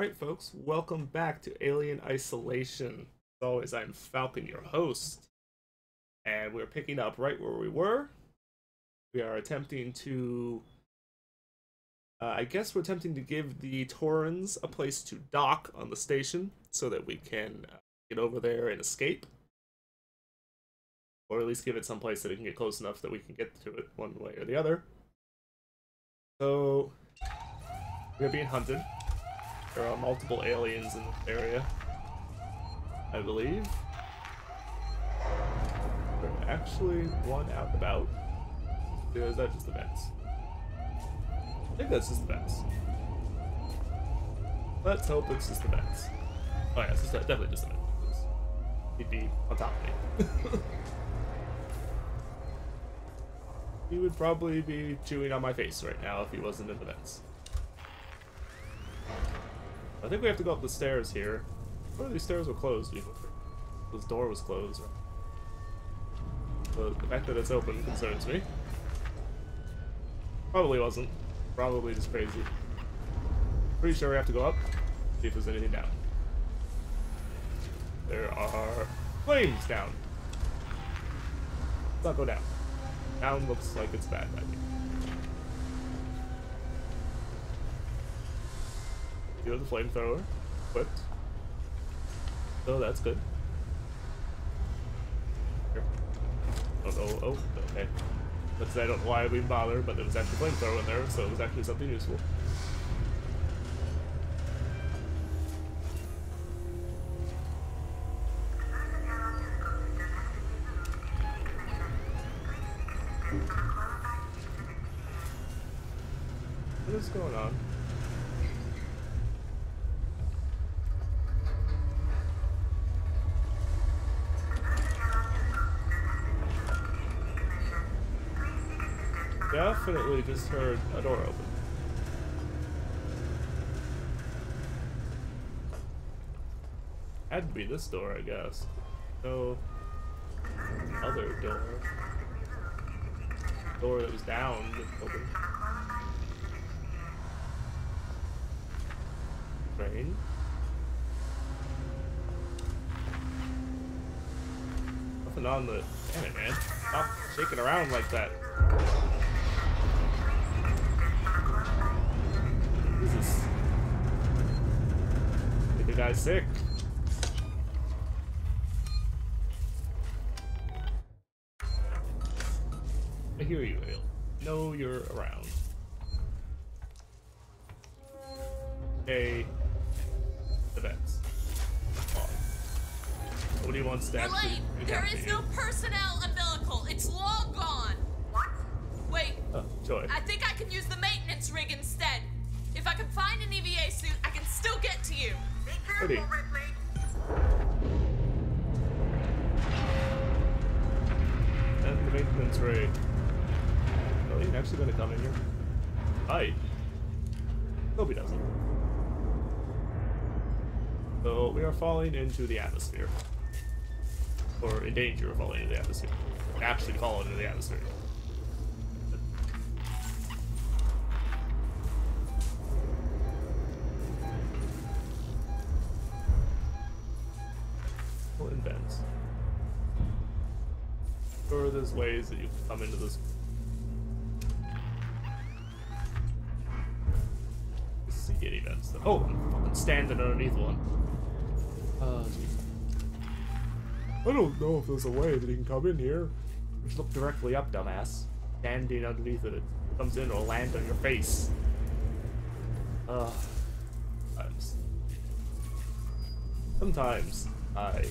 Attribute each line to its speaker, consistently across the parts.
Speaker 1: Alright, folks, welcome back to Alien Isolation. As always, I'm Falcon, your host, and we're picking up right where we were. We are attempting to. Uh, I guess we're attempting to give the Torrens a place to dock on the station so that we can uh, get over there and escape. Or at least give it some place that it can get close enough that we can get to it one way or the other. So, we're being hunted. There are multiple aliens in this area. I believe. There's actually one out about. Or is that just the vents? I think that's just the vents. Let's hope it's just the vents. Oh yeah, it's just, definitely just the vents. He'd be on top of me. he would probably be chewing on my face right now if he wasn't in the vents. I think we have to go up the stairs here. One of these stairs were closed. This door was closed. The fact that it's open concerns me. Probably wasn't. Probably just crazy. Pretty sure we have to go up, see if there's anything down. There are flames down. Let's not go down. Down looks like it's bad, I think. You have the flamethrower equipped. So that's good. Here. Oh, oh, oh, okay. That's I don't know why we bother, but there was actually a flamethrower in there, so it was actually something useful. Just heard a door open. Had to be this door, I guess. No other door. Door that was down open. Rain. Nothing on the. Damn it, man. Stop shaking around like that. Make sick. I hear you, Ale. Know you're around. Hey, the vets. Oh. Nobody wants actually
Speaker 2: Elaine, there is no personnel
Speaker 1: And the maintenance rig. Oh, he's actually gonna come in here. Hi. Hope he doesn't. So we are falling into the atmosphere. Or in danger of falling into the atmosphere. Actually falling into the atmosphere. Sure, ways that you can come into this. See any vents though. Oh, I'm fucking standing underneath one. Uh, I don't know if there's a way that you can come in here. Just look directly up, dumbass. Standing underneath it, it comes in or land on your face. Uh, sometimes. Sometimes I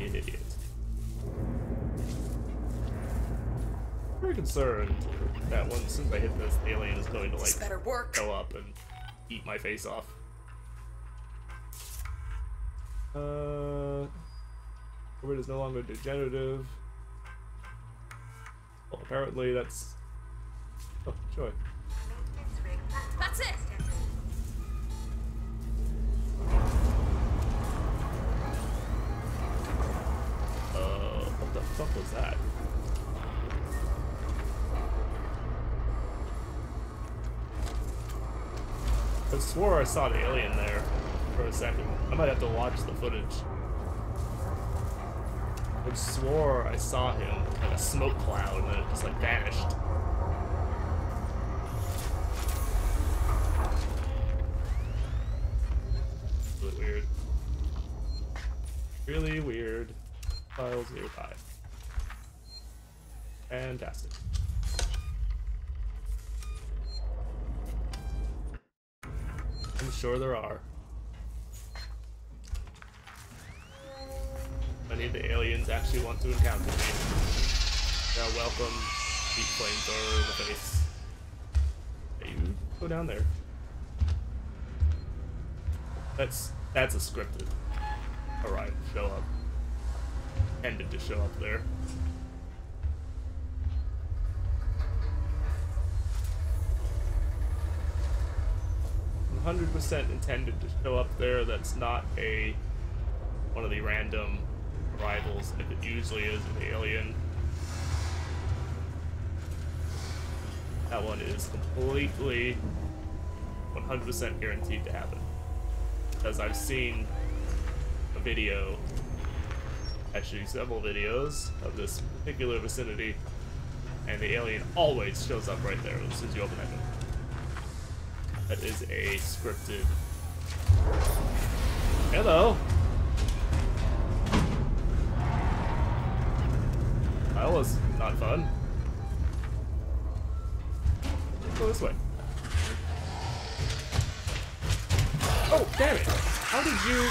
Speaker 1: am an I'm very concerned that once since I hit this, the alien is going to like
Speaker 2: This better work.
Speaker 1: go up and eat my face off. Uh, COVID is no longer degenerative. Well, apparently that's. Oh, joy. I swore I saw the alien there. for a second. I might have to watch the footage. I swore I saw him like a smoke cloud and then it just like vanished. Really weird. Really weird. Files nearby. Fantastic. Sure there are. Many of the aliens actually want to encounter me. They're welcome. Deep flamethrower in the face. Hey, you go down there. That's that's a scripted. Alright, show up. Ended to show up there. Hundred percent intended to show up there. That's not a one of the random arrivals like it usually is an Alien. That one is completely 100% guaranteed to happen. Because I've seen a video, actually several videos, of this particular vicinity, and the alien always shows up right there as soon as you open that door. That is a scripted. Hello! That was not fun. Go this way. Oh, damn it! How did you...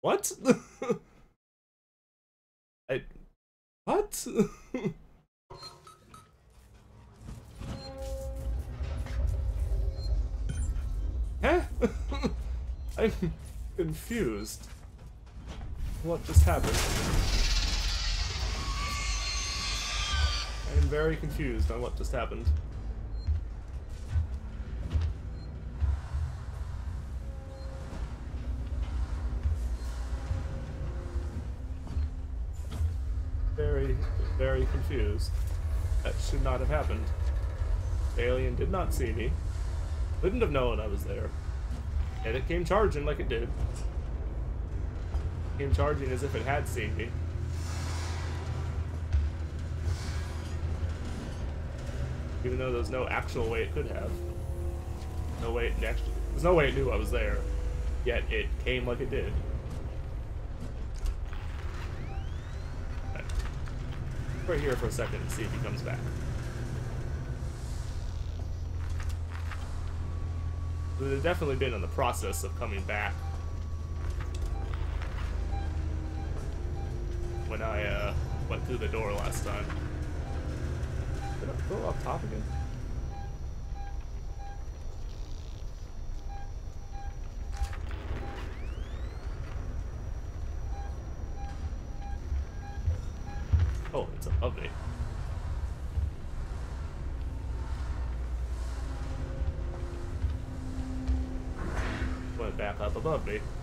Speaker 1: What? I... What? I'm confused. What just happened? I am very confused on what just happened. Very, very confused. That should not have happened. The alien did not see me. Couldn't have known I was there. And it came charging like it did. Came charging as if it had seen me. Even though there's no actual way it could have. No way it actually there's no way it knew I was there. Yet it came like it did. Right. Here for a second and see if he comes back. They've definitely been in the process of coming back. When I uh, went through the door last time. Did I go up top again? Oh, it's above me. Went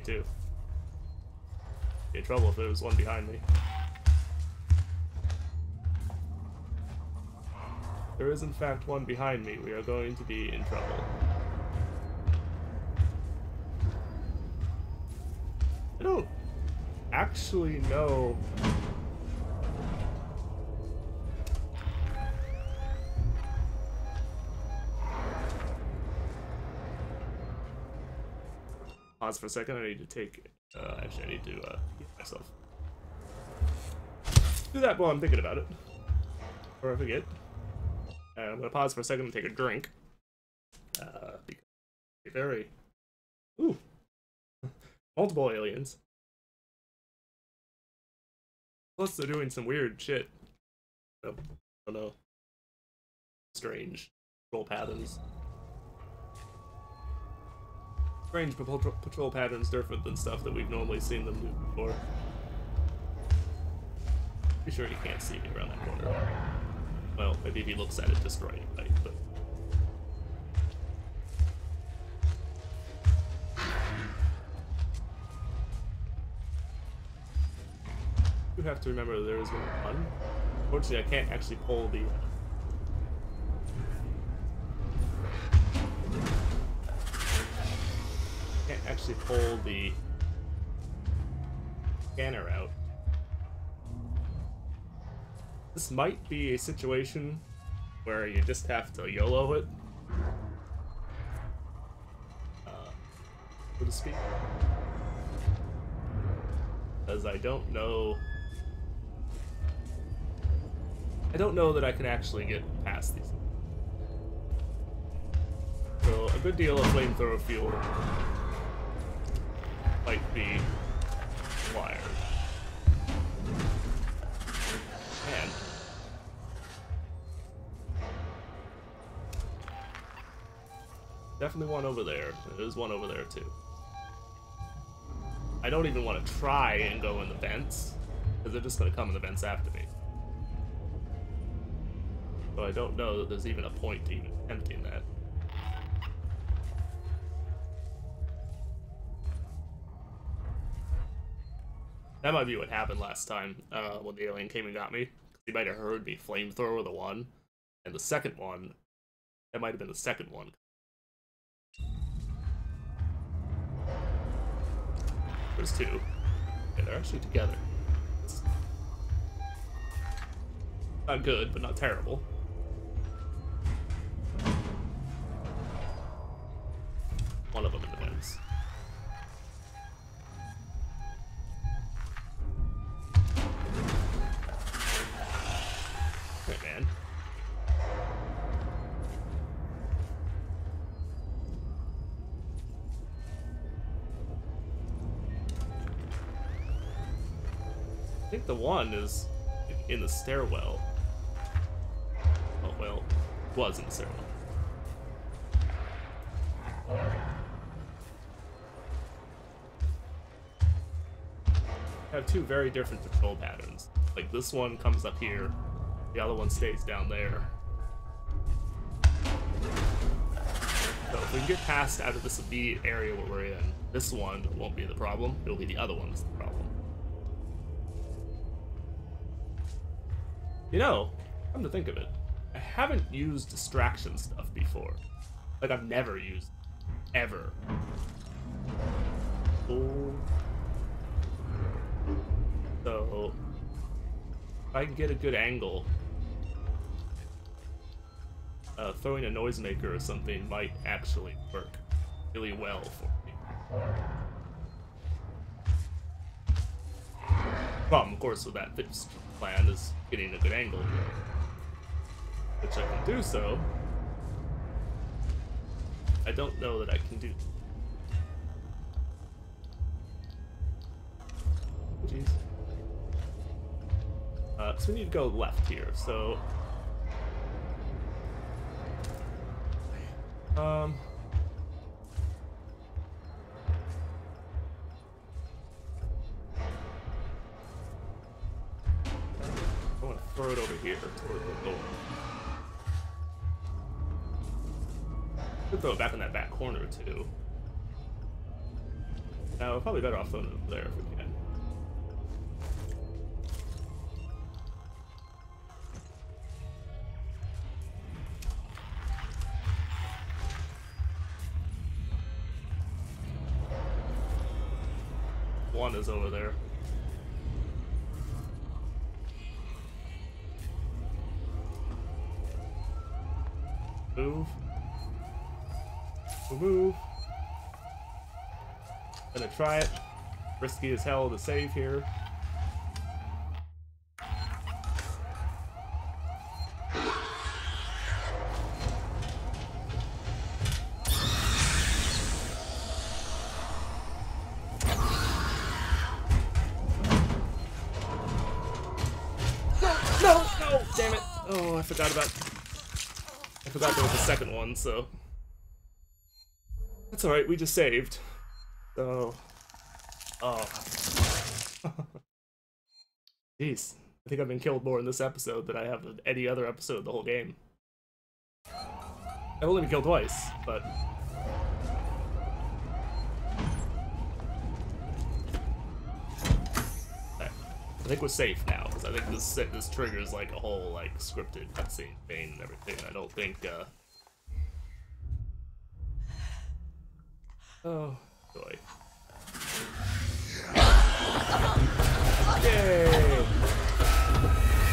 Speaker 1: too. Be in trouble if there was one behind me. There is in fact one behind me. We are going to be in trouble. I don't actually know. Pause for a second. I need to take. Uh, actually, I need to uh, heal myself. Do that while I'm thinking about it, or I forget. Uh, I'm gonna pause for a second and take a drink. Uh, very. Ooh. Multiple aliens. Plus, they're doing some weird shit. I don't know. Strange patrol patterns. Strange patrol, patterns different than stuff that we've normally seen them do before. Pretty sure he can't see me around that corner. Well, maybe if he looks at it just right, but you have to remember there is one. Unfortunately, I can't actually pull the. Uh, actually pull the scanner out. This might be a situation where you just have to YOLO it. Uh, so to speak. Because I don't know. I don't know that I can actually get past these. So a good deal of flamethrower fuel might be required. Man. Definitely one over there. There's one over there too. I don't even want to try and go in the vents, because they're just going to come in the vents after me. But I don't know that there's even a point to even attempting that. That might be what happened last time uh, when the alien came and got me. He might have heard me flamethrower the one, and the second one, that might have been the second one. There's two. Yeah, they're actually together. It's not good, but not terrible. One is in the stairwell. Oh, well, was in the stairwell. have two very different patrol patterns. Like this one comes up here, the other one stays down there. So if we can get past out of this immediate area where we're in, this one won't be the problem, it'll be the other one You know, come to think of it, I haven't used distraction stuff before. Like I've never used ever. Oh. So if I can get a good angle, uh, throwing a noisemaker or something might actually work really well for me. Problem, of course, with that plan is getting a good angle, here. which I can do so. I don't know that I can do. Jeez. Uh, so we need to go left here. So, um, here the door. Could throw it back in that back corner too. Now, we're probably better off throwing it there if we can. One is over there. Remove. Gonna try it. Risky as hell to save here. No, no, damn it. Oh, I forgot about... I forgot there was a second one, so... That's alright, we just saved. So. Oh. Jeez. I think I've been killed more in this episode than I have in any other episode of the whole game. I've only been killed twice, but. Okay. I think we're safe now, because I think this this triggers like a whole like scripted cutscene thing and everything. I don't think uh Oh joy. Yay!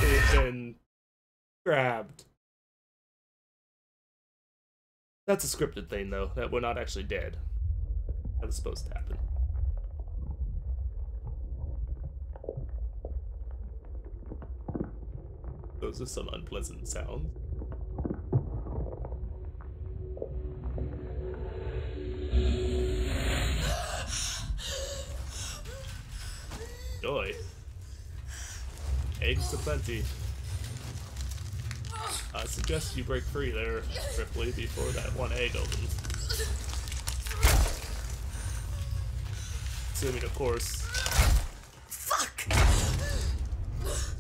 Speaker 1: We've been grabbed. That's a scripted thing though, that we're not actually dead. That was supposed to happen. Those are some unpleasant sounds. Eggs aplenty. I suggest you break free there, Ripley, before that one egg opens. Assuming, of course.
Speaker 2: Fuck!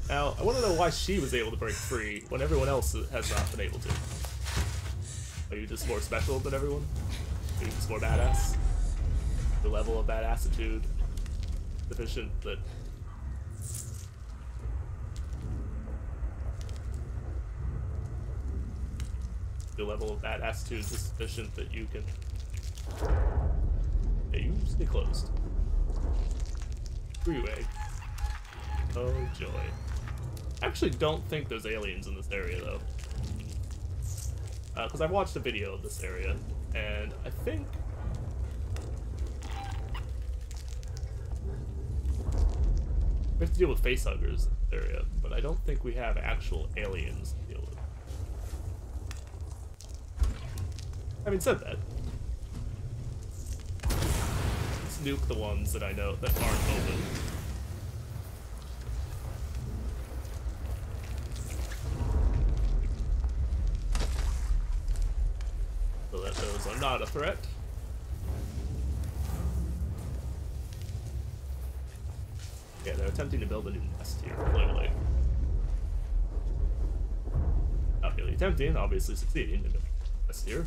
Speaker 1: Now, I want to know why she was able to break free when everyone else has not been able to. Are you just more special than everyone? Are you just more badass? The level of badassitude sufficient that the level of badassitude is sufficient that you can. Yeah, you stay closed. Freeway. Oh joy. I actually don't think there's aliens in this area though. Uh, because I've watched a video of this area, and I think we have to deal with facehuggers in this area, but I don't think we have actual aliens to deal with. Having said that, let's nuke the ones that I know that aren't open. So that those are not a threat. Yeah, they're attempting to build a new nest here, clearly. Not really attempting, obviously succeeding in a nest here.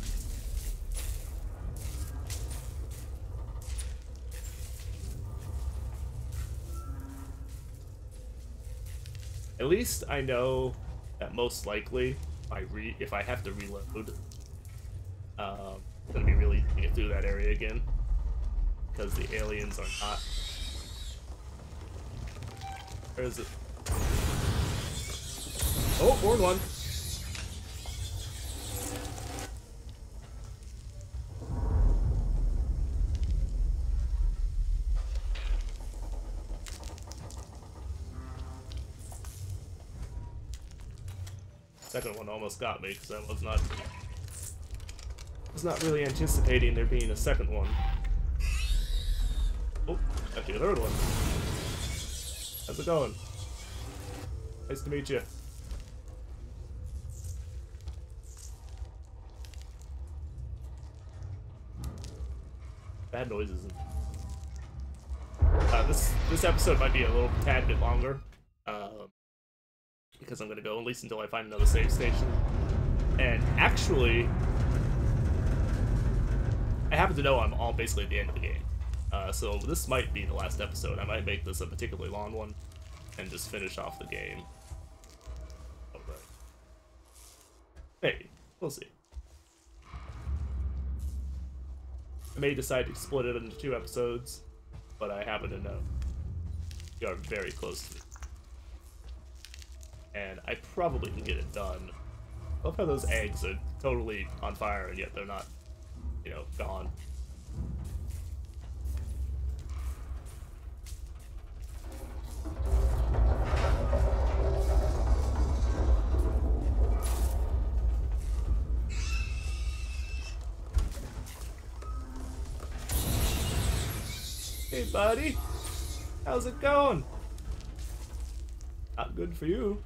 Speaker 1: At least I know that most likely, I re if I have to reload, um, it's gonna be really get through that area again because the aliens are not. Where is it? Oh, than one. Second one almost got me because I was not was not really anticipating there being a second one. Oh, actually a third one. How's it going? Nice to meet you. Bad noises. Uh, this this episode might be a little tad bit longer, because I'm gonna go at least until I find another save station. And actually, I happen to know I'm all basically at the end of the game. Uh, so this might be the last episode. I might make this a particularly long one and just finish off the game. But maybe. We'll see. I may decide to split it into two episodes, but I happen to know we are very close to it. And I probably can get it done. I love how those eggs are totally on fire and yet they're not, you know, gone. Hey, buddy. How's it going? Not good for you.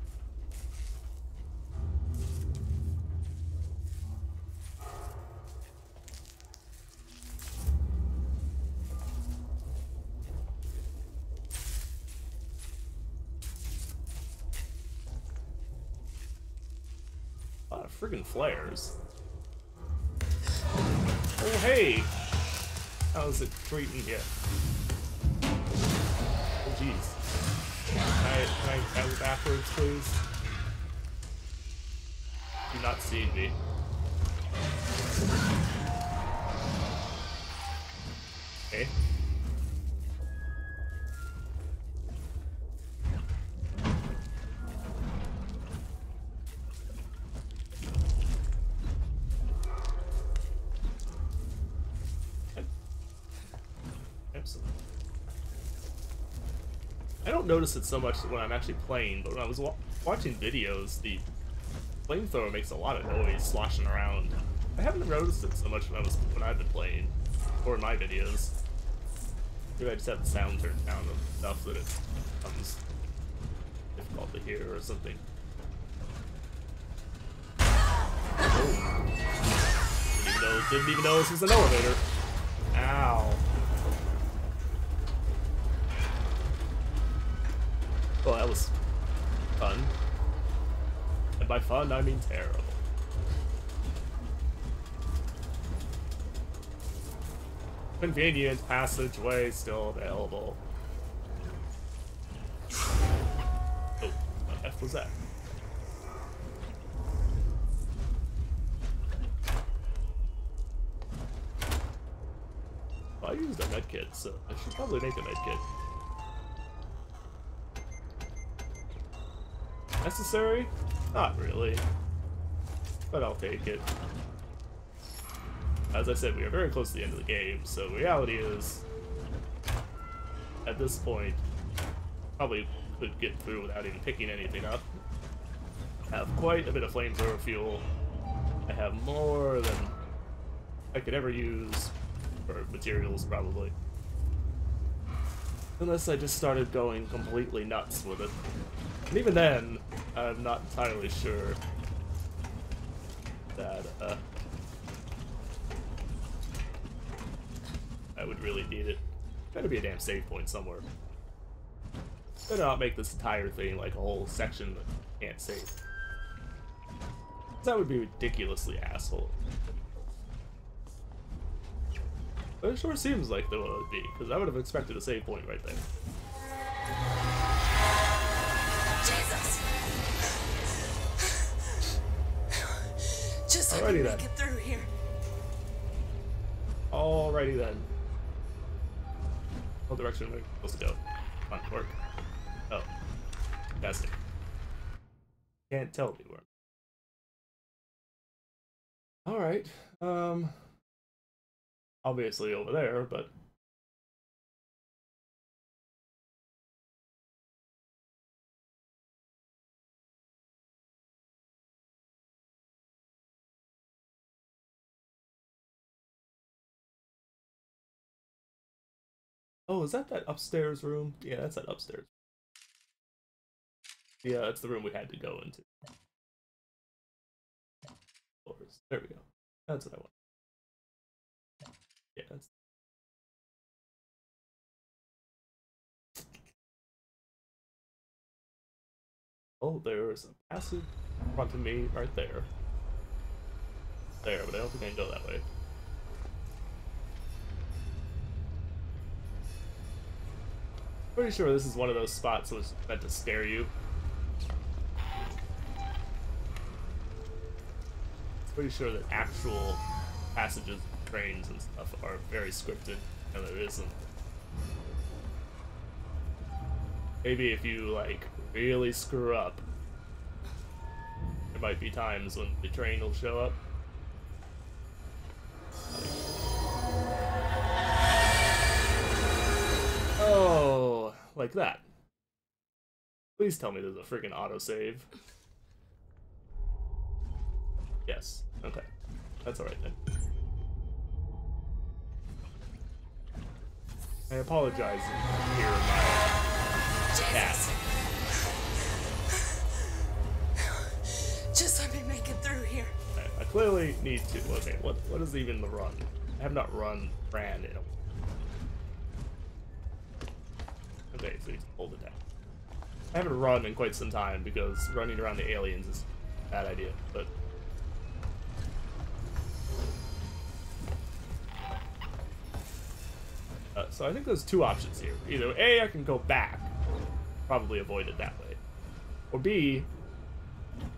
Speaker 1: Flares. Oh, hey! How's it treating you? Oh, jeez. Can I, can I go backwards, please? Do not see me. Okay. Notice it so much when I'm actually playing, but when I was wa watching videos, the flamethrower makes a lot of noise sloshing around. I haven't noticed it so much when I was when I've been playing, or in my videos. Maybe I just have the sound turned down enough that it becomes difficult to hear or something. Oh. Didn't even know, this was an elevator. Ow. Well, that was fun. And by fun, I mean terrible. Convenient passageway still available. Oh, what F was that? I used a medkit, so I should probably make a medkit. Necessary? Not really. But I'll take it. As I said, we are very close to the end of the game, so reality is, at this point, probably could get through without even picking anything up. I have quite a bit of flamethrower fuel. I have more than I could ever use for materials, probably. Unless I just started going completely nuts with it. And even then, I'm not entirely sure that uh, I would really need it. Gotta be a damn save point somewhere. Better not make this entire thing like a whole section that can't save. That would be ridiculously asshole. But it sure seems like there would be, because I would have expected a save point right there. Alrighty then.
Speaker 2: it through here.
Speaker 1: Alrighty then. What direction am I supposed to go? On, work. Oh. Fantastic. Can't tell me where. Alright. Um obviously over there, but Oh, is that that upstairs room? Yeah, that's that upstairs. Yeah, that's the room we had to go into. There we go. That's what I want. Yeah, that's Oh, there's a passage in front of me right there. There, but I don't think I can go that way. Pretty sure this is one of those spots that was meant to scare you. Pretty sure that actual passages, trains, and stuff are very scripted, and there isn't. Maybe if you like really screw up, there might be times when the train will show up. Oh, like that. Please tell me there's a freaking autosave. Yes. Okay. That's alright then. I apologize hear my cat.
Speaker 2: Just let me make it through here.
Speaker 1: I, I clearly need to. Okay, what what is even the run? I have not run ran in a days, hold it down. I haven't run in quite some time because running around the aliens is a bad idea, but... Uh, so I think there's two options here. Either A, I can go back, probably avoid it that way, or B,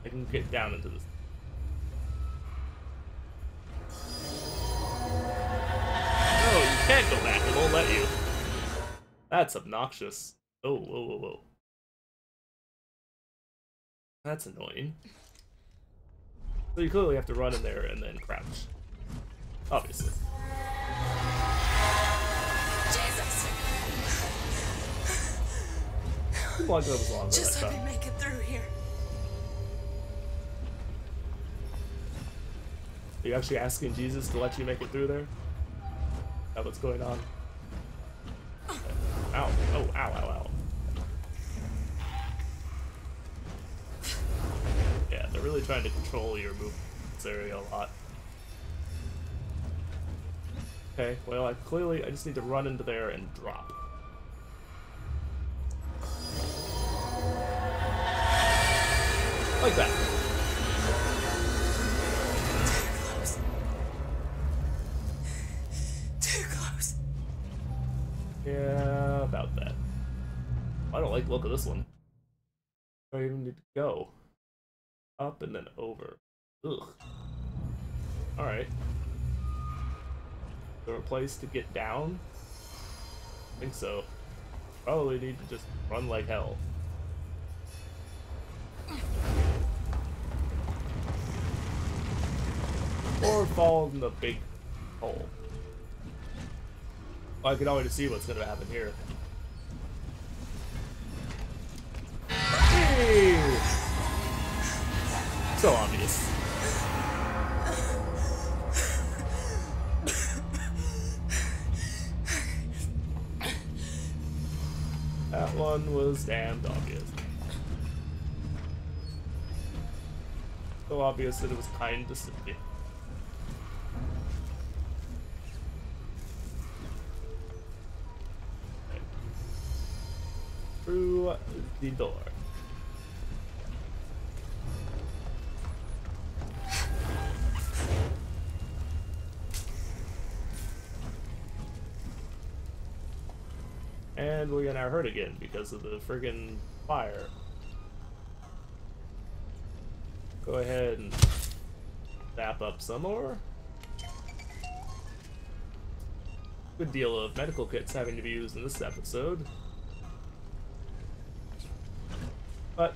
Speaker 1: I can get down into this. Oh, you can't go back, it won't let you. That's obnoxious. Oh, whoa, whoa, whoa. That's annoying. So you clearly have to run in there and then crouch. Obviously.
Speaker 2: Jesus!
Speaker 1: That was longer
Speaker 2: Just let me make it through here.
Speaker 1: Are you actually asking Jesus to let you make it through there? Is that what's going on? Ow. Oh, ow, ow, ow. Yeah, they're really trying to control your movement area a lot. Okay, well, I clearly, I just need to run into there and drop. Like that. Yeah, about that. I don't like the look of this one. Do I even need to go? Up and then over. Ugh. Alright. Is there a place to get down? I think so. Probably need to just run like hell. Or fall in the big hole. I can already see what's gonna happen here. So obvious. That one was damned obvious. So obvious that it was kind to see. The door. And we're gonna hurt again because of the friggin' fire. Go ahead and zap up some more. Good deal of medical kits having to be used in this episode. But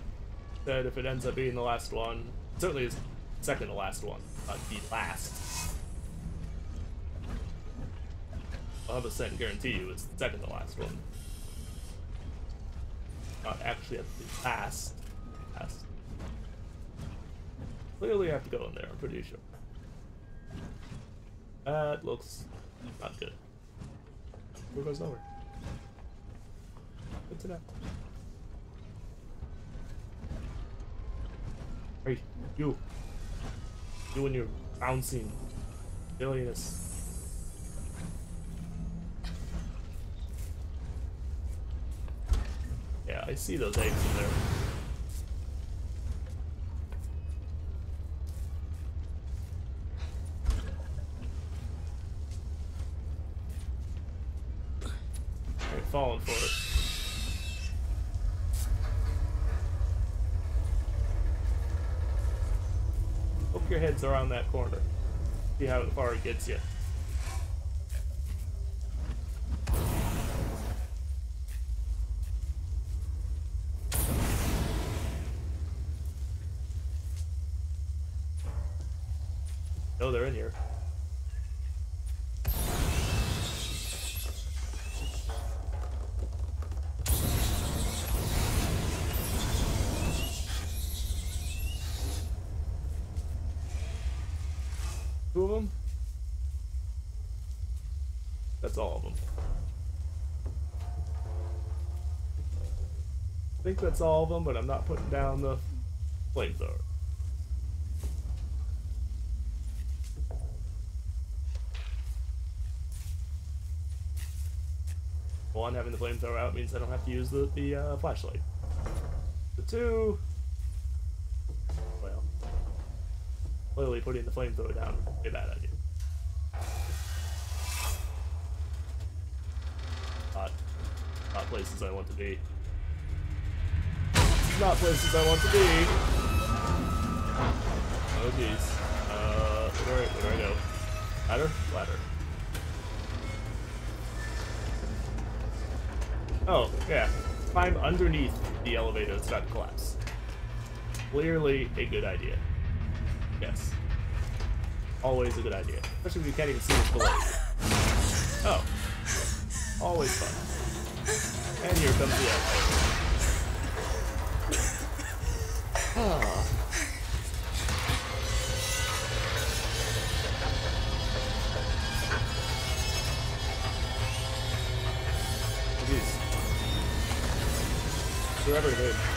Speaker 1: that if it ends up being the last one, certainly is second to last one, not the last. I'll 100% guarantee you it's second to last one. Not actually at the last. last. Clearly I have to go in there, I'm pretty sure. That looks not good. Who goes nowhere? Good to know. Hey, you. You and your bouncing silliness. Yeah, I see those eggs in there. See how far it gets you. Them? That's all of them. I think that's all of them, but I'm not putting down the flamethrower. One, having the flamethrower out means I don't have to use the, the uh, flashlight. The two, clearly putting the flamethrower down a bad idea. Hot places I want to be. Not places I want to be. Oh jeez. Uh, where where do I go? Ladder? Ladder. Oh, yeah. Climb underneath the elevator that's about to collapse. Clearly a good idea. Yes. Always a good idea. Especially if you can't even see what's below. Oh. Always fun. And here comes the elevator. Ah. Jeez. It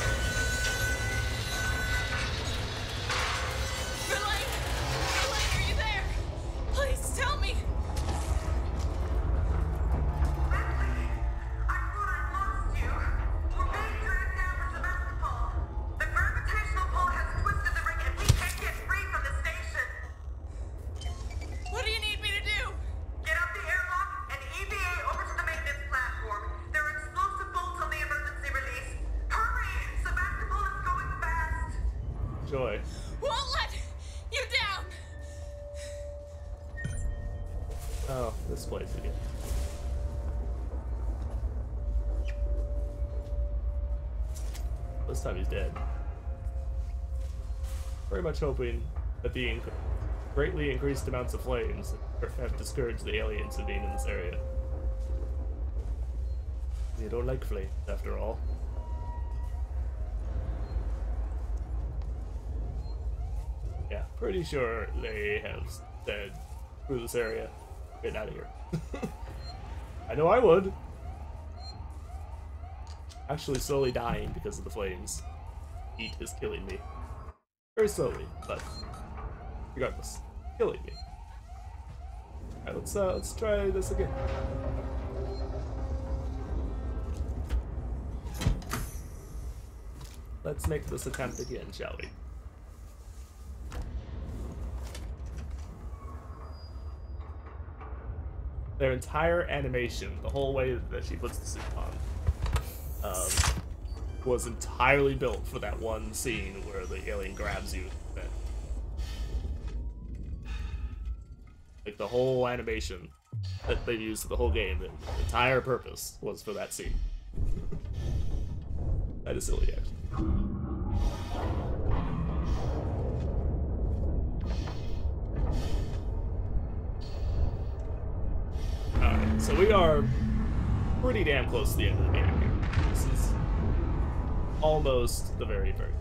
Speaker 1: Dead. Very much hoping that the inc- greatly increased amounts of flames have discouraged the aliens from being in this area. They don't like flames, after all. Yeah, pretty sure they have said through this area. Get out of here. I know I would. Actually, slowly dying because of the flames. Heat is killing me. Very slowly, but regardless, killing me. Alright, let's uh, let's try this again. Let's make this attempt again, shall we? their entire animation, the whole way that she puts the suit on, um, was entirely built for that one scene where the alien grabs you. Like the whole animation that they used for the whole game, the entire purpose was for that scene. That is silly, actually. Alright, so we are pretty damn close to the end of the game almost the very, very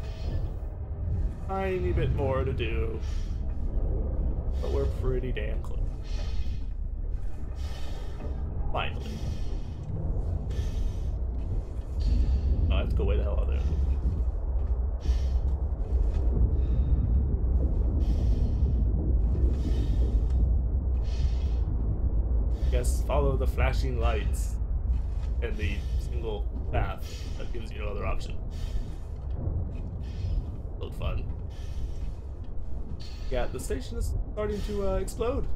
Speaker 1: tiny bit more to do, but we're pretty damn close. Finally. I have to go way the hell out there. Yes, follow the flashing lights and the single path that gives you another option. Look fun. Yeah, the station is starting to uh, explode,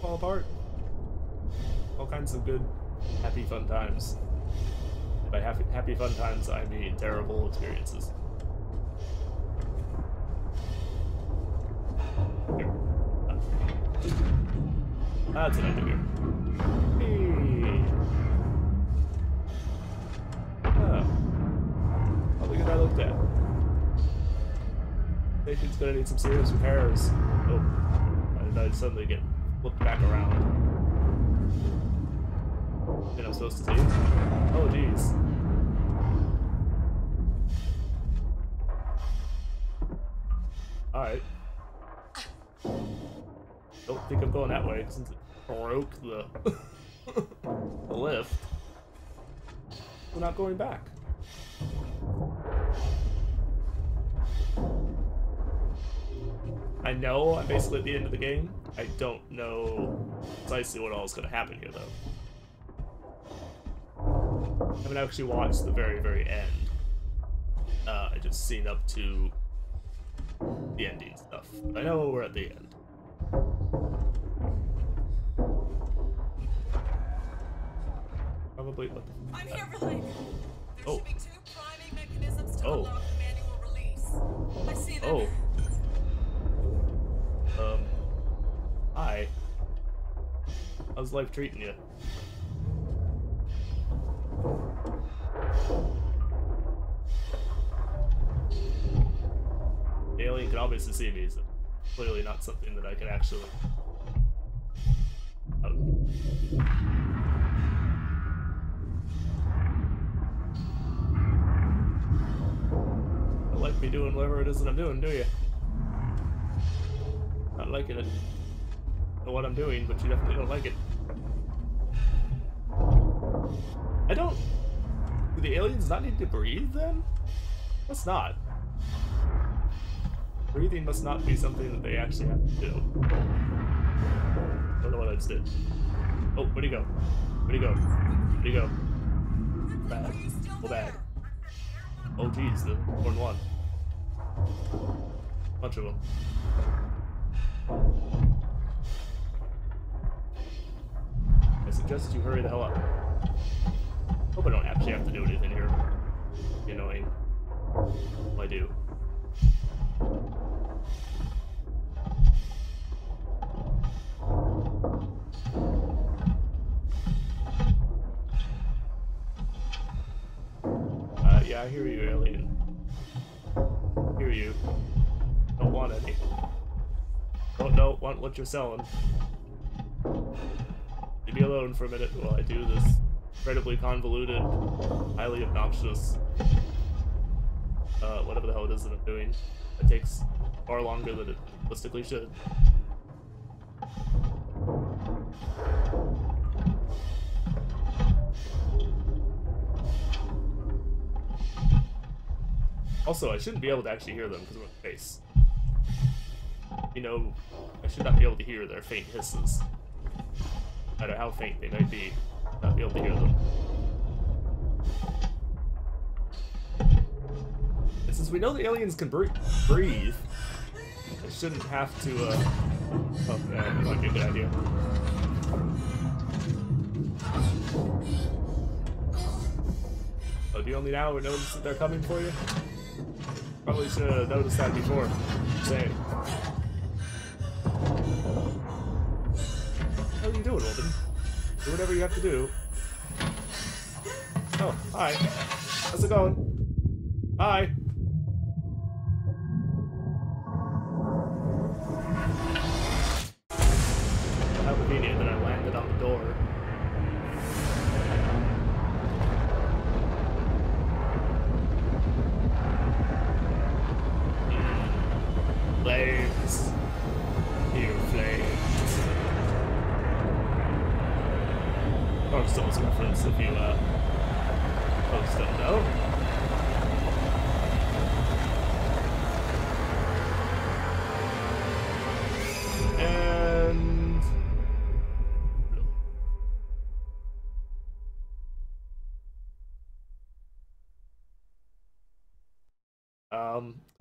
Speaker 1: fall apart. All kinds of good, happy, fun times. By happy, happy fun times, I mean terrible experiences. Ah. That's what I do here. Station's gonna need some serious repairs. Oh. Why did I suddenly get flipped back around? Then I'm supposed to see? Oh, jeez. Alright. Don't think I'm going that way since it broke the, the lift. We're not going back. I know I'm basically at the end of the game. I don't know precisely what all is going to happen here, though. I haven't actually watched the very, very end. Uh, I just seen up to the ending stuff. I know we're at the end. probably. What the
Speaker 2: I'm here, Verlaine.
Speaker 3: There
Speaker 1: Oh.
Speaker 3: should be two priming mechanisms to
Speaker 1: Oh.
Speaker 3: unlock the manual release.
Speaker 2: I see them.
Speaker 1: Oh. Um. Hi. How's life treating you? The alien can obviously see me, so clearly not something that I can actually. Oh. Don't like me doing whatever it is that I'm doing, do you? Not liking it. Know what I'm doing, but you definitely don't like it. I don't. Do the aliens not need to breathe then? Must not. Breathing must not be something that they actually have to do. Don't know what I just did. Oh, where'd he go? Where'd he go? Where'd he go? Bad. Oh, bad. Oh, geez, the horn one. Bunch of them. I suggest you hurry the hell up. Hope I don't actually have to do anything here. Be annoying. Well, I do. Uh, yeah, I hear you, alien. Hear you. Don't want any. Don't know want what you're selling. Leave me alone for a minute while I do this incredibly convoluted, highly obnoxious, uh, whatever the hell it is that I'm doing. It takes far longer than it realistically should. Also, I shouldn't be able to actually hear them because we're in space. You know, I should not be able to hear their faint hisses. No matter how faint they might be, not be able to hear them. And since we know the aliens can bre- breathe, I shouldn't have to, uh... Oh, that might be a good idea. Oh, do you only now notice that they're coming for you? Probably should have noticed that before. Say. How are you? Do whatever you have to do. Oh, hi. How's it going? Hi.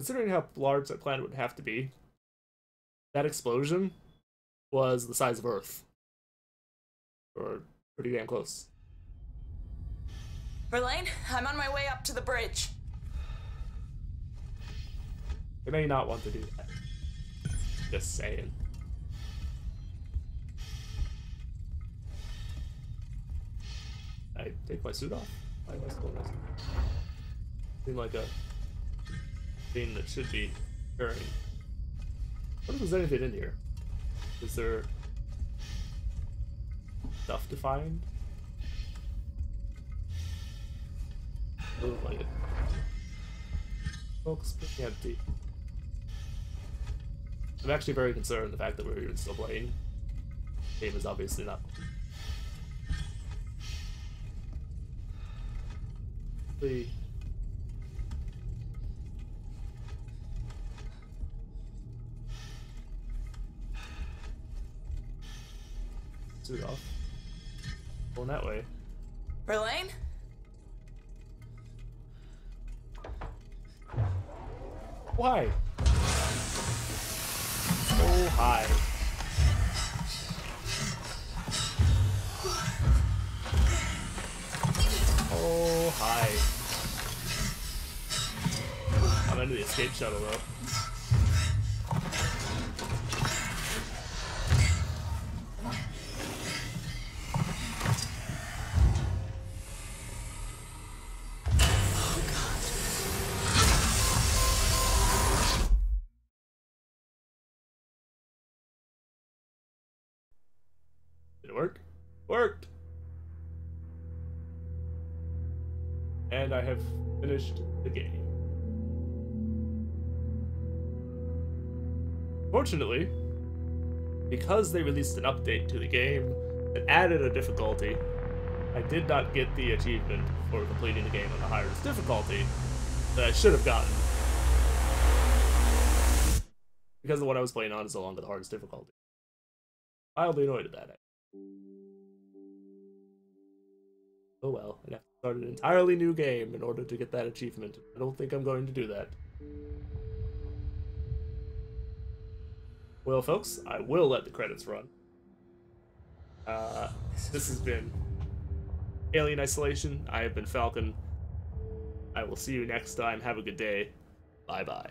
Speaker 1: Considering how large that planet would have to be, that explosion was the size of Earth. Or pretty damn close.
Speaker 2: Verlaine, I'm on my way up to the bridge.
Speaker 1: They may not want to do that. Just saying. I take my suit off. I still missing? Seem like a thing that should be carrying. What if there's anything in here? Is there stuff to find? Doesn't like it. Pretty empty. I'm actually very concerned the fact that we're even still playing. The Game is obviously not. The suit off. Going that way.
Speaker 2: Verlaine?
Speaker 1: Why? Oh, so high. Oh, hi. I'm into the escape shuttle though. Did it work? Worked! And I have finished the game. Fortunately, because they released an update to the game that added a difficulty, I did not get the achievement for completing the game on the hardest difficulty that I should have gotten. Because the one I was playing on is no longer the hardest difficulty. Mildly annoyed at that. Oh well, I'd have to start an entirely new game in order to get that achievement. I don't think I'm going to do that. Well, folks, I will let the credits run. Uh, this has been Alien Isolation. I have been Falcon. I will see you next time. Have a good day. Bye bye.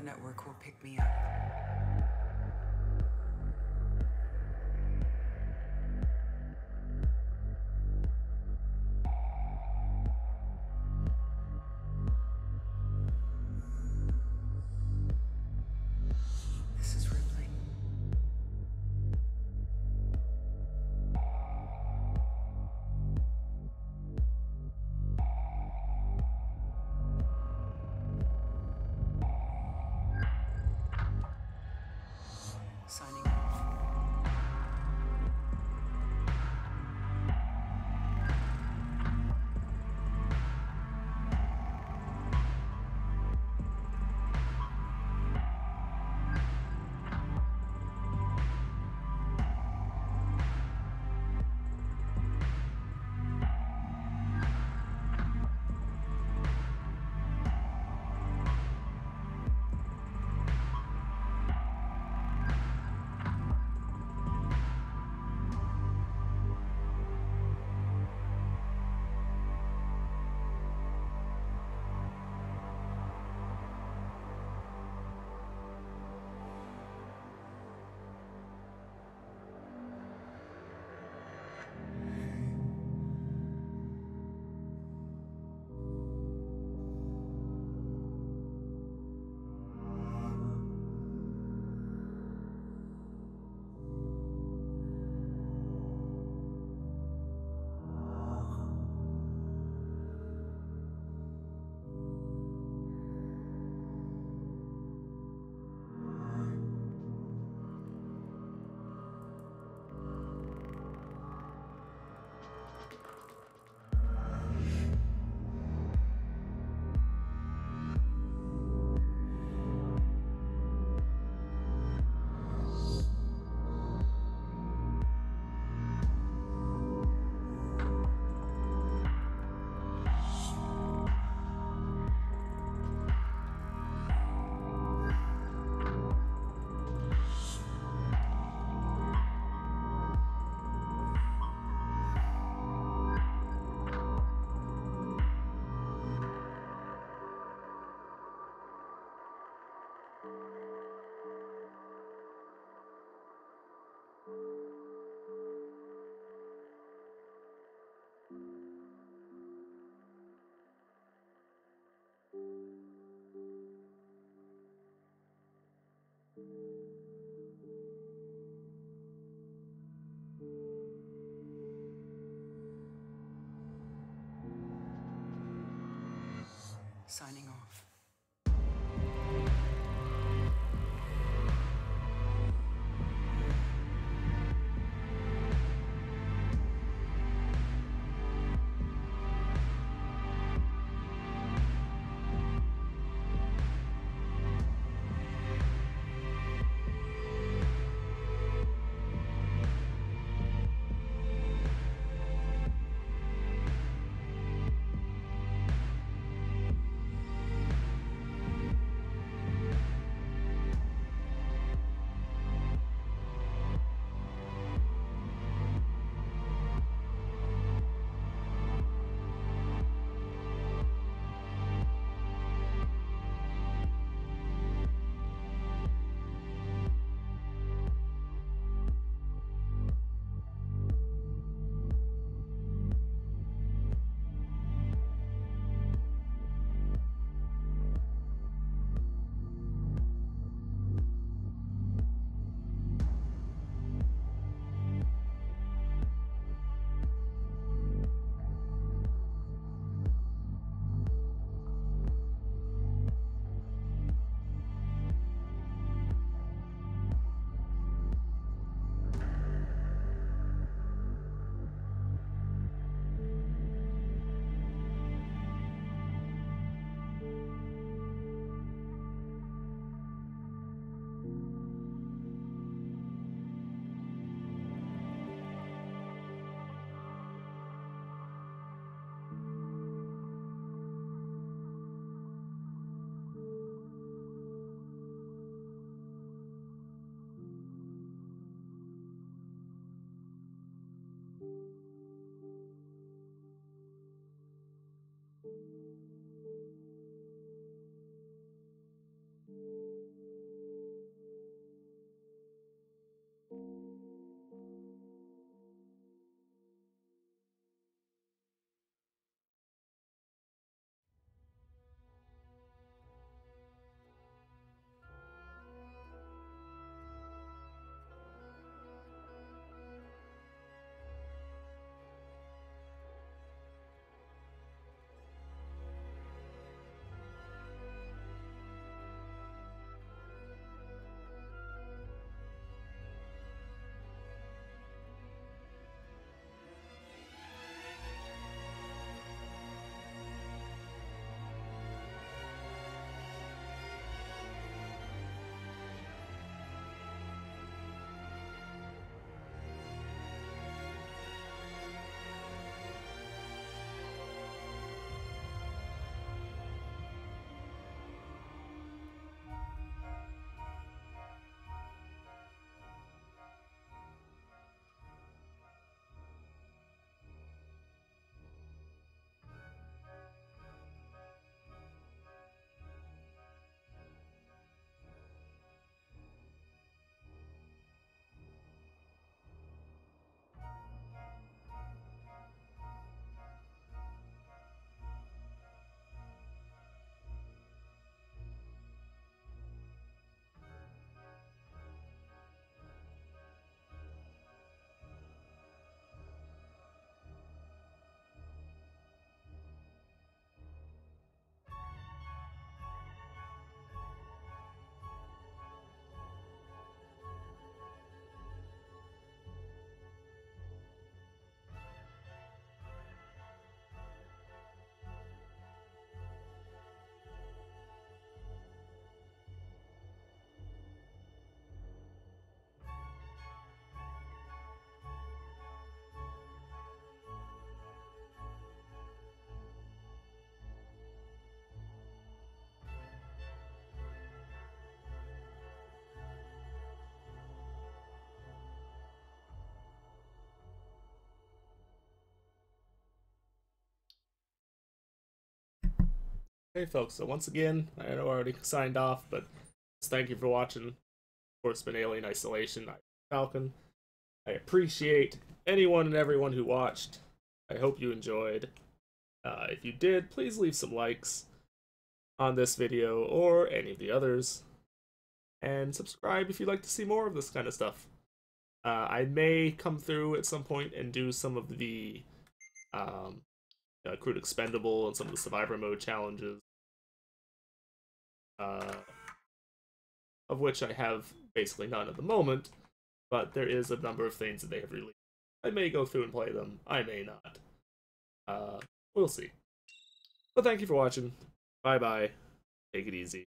Speaker 4: The network will pick me up. Signing off.
Speaker 1: Folks, so once again, I know I already signed off, but thank you for watching. Of course, it's been Alien Isolation. I'm Falcon. I appreciate anyone and everyone who watched. I hope you enjoyed. Uh, if you did, please leave some likes on this video or any of the others. And subscribe if you'd like to see more of this kind of stuff. Uh, I may come through at some point and do some of the um, uh, Crew Expendable and some of the Survivor Mode challenges. Uh, of which I have basically none at the moment. But there is a number of things that they have released. I may go through and play them. I may not. Uh, we'll see. But thank you for watching. Bye bye. Take it easy.